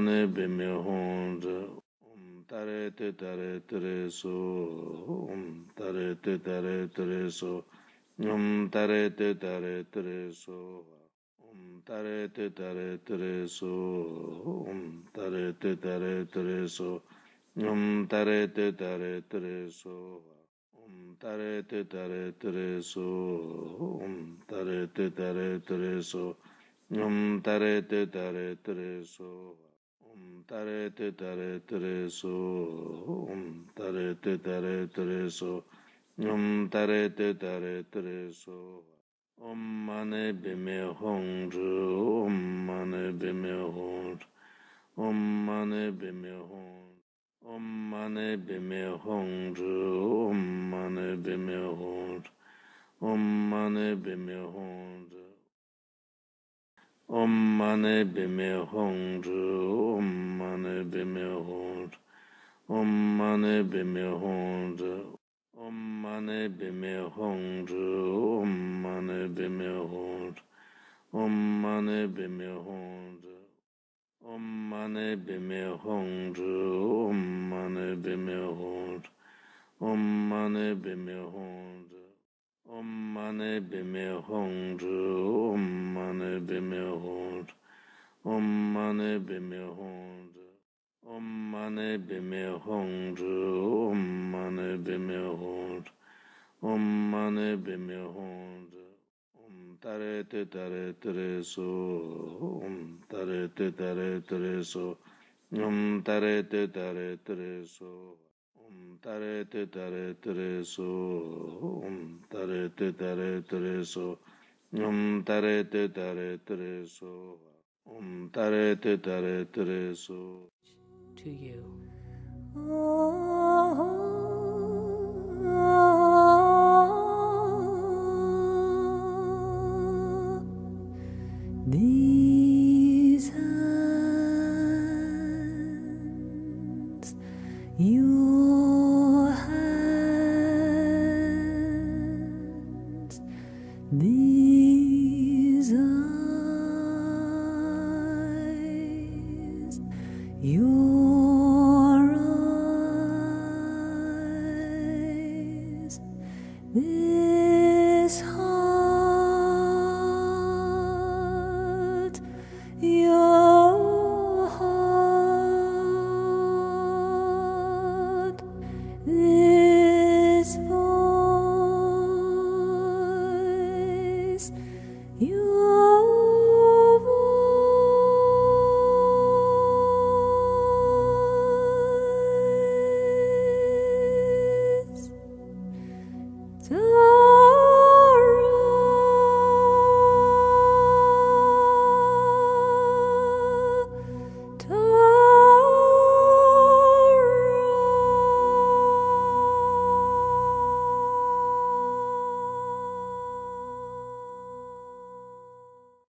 Tane Bimyohond Om Tare Te Tare Tereso Om Tare Te Tare Tereso Om Tare Te Tare Tereso Om Tare Te Tare Tereso Om Tare Te Tare Tereso Om Tare Te Tare Tereso Om Tare Te Tare Tereso Om Tare Te Tare Tereso Om Tare Te Tare Tereso Om tare te tare so. Om tare te tare so. Om tare te tare so. Om mane bime hong zhu. Om mane bime hong. Om mane bime hong Om mane bime hong zhu. Om mane bime hong. Om mane bime hong zhu. Om mane bime hong zhu. Om mane bime hong zhu. Om mane bime hong zhu. Om mane bime hong zhu. Om mane bime hong zhu. Om mane bime hong zhu. Om mane bime hong zhu. Om mane bime hong zhu. Om mane bime. Om mane bime hong zhu. Om mane bime hong zhu. Om mane bime hong. Om mane bime hong. Om mane bime hong zhu. Om mane bime hong zhu. Om tare te tare tere so. Om tare te tare tere so. Om tare te tare tere so. Om tare te tare tere so. Om tare te tare tere so. Om tare te tare tere so. Om tare te tare tere so. to you. These these eyes, your eyes, this heart, your